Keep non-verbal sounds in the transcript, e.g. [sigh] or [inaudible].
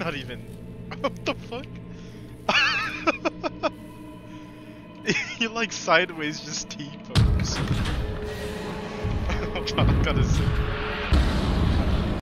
Not even. [laughs] What the fuck? [laughs] you like sideways just T pose. Hold [laughs] oh, god! I gotta see.